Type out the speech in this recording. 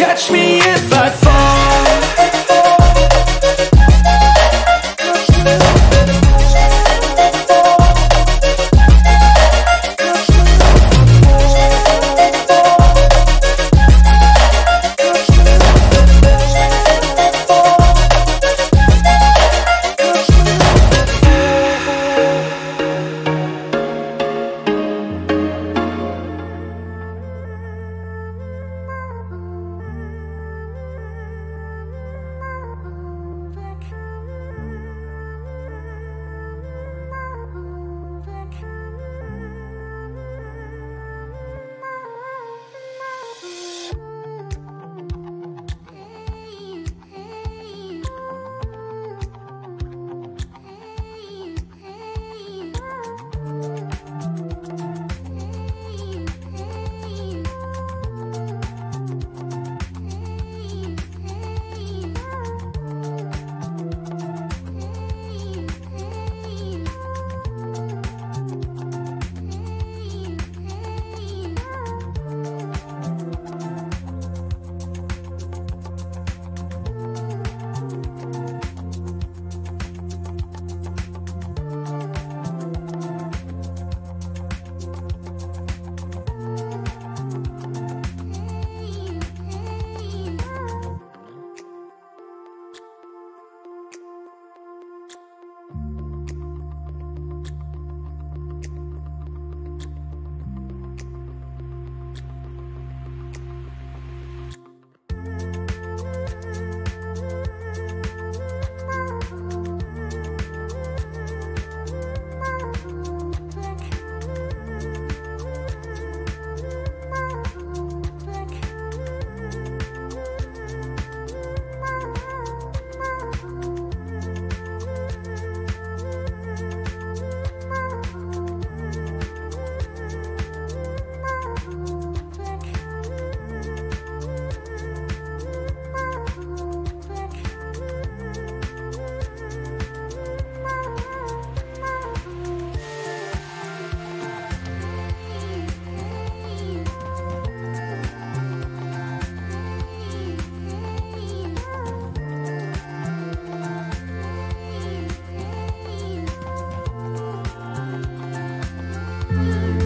catch me if I fall Mm-hmm.